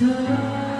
Good.